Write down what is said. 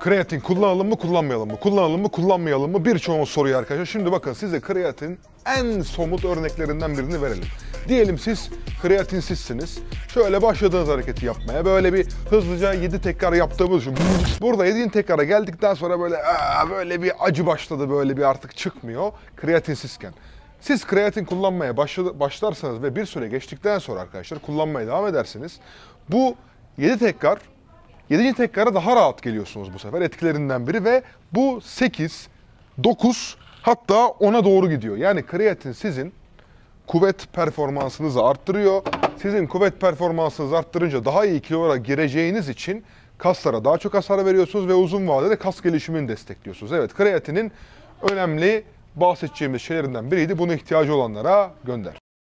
Kreatin kullanalım mı kullanmayalım mı? Kullanalım mı kullanmayalım mı? Birçoğumuz soruyor arkadaşlar. Şimdi bakın size kreatin en somut örneklerinden birini verelim. Diyelim siz kreatinsizsiniz. Şöyle başladığınız hareketi yapmaya. Böyle bir hızlıca 7 tekrar yaptığımız için. Burada 7 tekrara geldikten sonra böyle böyle bir acı başladı. Böyle bir artık çıkmıyor. Kreatinsizken. Siz kreatin kullanmaya başlarsanız ve bir süre geçtikten sonra arkadaşlar kullanmaya devam edersiniz. Bu 7 tekrar 7. tekrara daha rahat geliyorsunuz bu sefer etkilerinden biri ve bu 8, 9 hatta 10'a doğru gidiyor. Yani kreatin sizin kuvvet performansınızı arttırıyor. Sizin kuvvet performansınızı arttırınca daha iyi kilolara gireceğiniz için kaslara daha çok hasar veriyorsunuz ve uzun vadede kas gelişimini destekliyorsunuz. Evet kreatinin önemli bahsedeceğimiz şeylerinden biriydi. Buna ihtiyacı olanlara gönder.